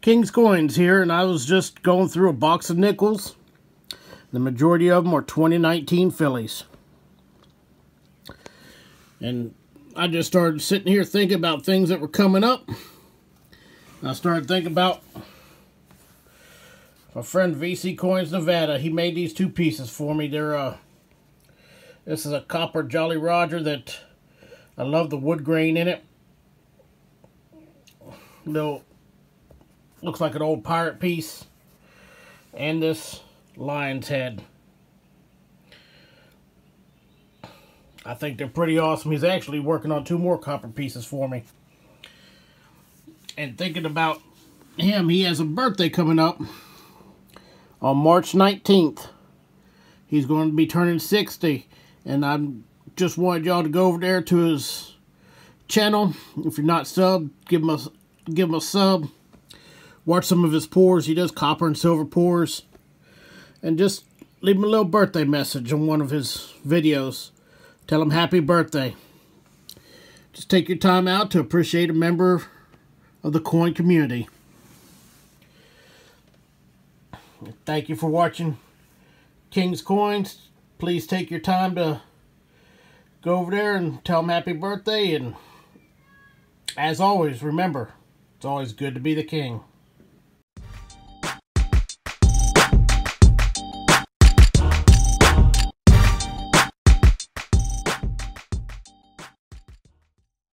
King's Coins here, and I was just going through a box of nickels. The majority of them are 2019 Phillies. And I just started sitting here thinking about things that were coming up. I started thinking about my friend VC Coins Nevada. He made these two pieces for me. They're uh, this is a copper Jolly Roger that I love the wood grain in it. Little looks like an old pirate piece. And this lion's head. I think they're pretty awesome. He's actually working on two more copper pieces for me. And thinking about him, he has a birthday coming up on March 19th. He's going to be turning 60. And I just wanted y'all to go over there to his channel. If you're not sub, give him a, give him a sub. Watch some of his pours. He does copper and silver pours. And just leave him a little birthday message on one of his videos. Tell him happy birthday. Just take your time out to appreciate a member of the coin community. Thank you for watching King's Coins. Please take your time to go over there and tell him happy birthday. And as always, remember, it's always good to be the king.